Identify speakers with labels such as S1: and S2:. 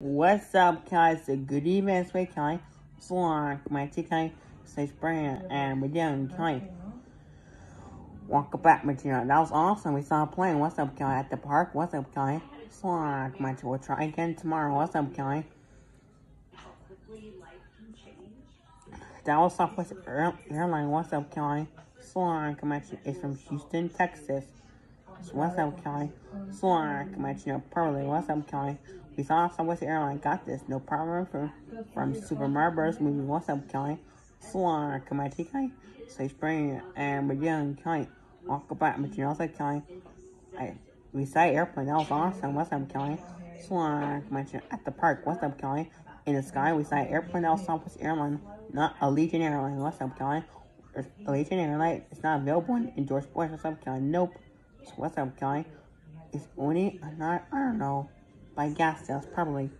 S1: What's up, guys? Good evening, it's Ray Kelly. For my TK, Sage Brand, and we're doing Kelly. Welcome back, Material. That was awesome. We saw a plane. What's up, Kelly? At the park. What's up, Kelly? Slack, my We'll try again tomorrow. What's up, Kelly? That was Southwest Air Airline. What's up, Kelly? Slack, my is from Houston, Texas. What's up, Kelly? Slack, my Pearly. What's up, Kelly? We saw Southwest Airline got this. No problem from, from Super Mario Bros. movie. What's up, Kelly? Slack, my TK. Say spring and we're young, Kelly. Walk about materials like Kelly. I, we saw airplane. That was awesome. What's up, Kelly? Slack, my at the park. What's up, Kelly? In the sky, we saw airplane. That was Southwest Airline, not Allegiant Airline. What's up, Kelly? Allegiant Airline. It's not available in George Bush. What's up, Kelly? Nope. What's up, Kelly? It's only not. I don't know by gas sales, probably.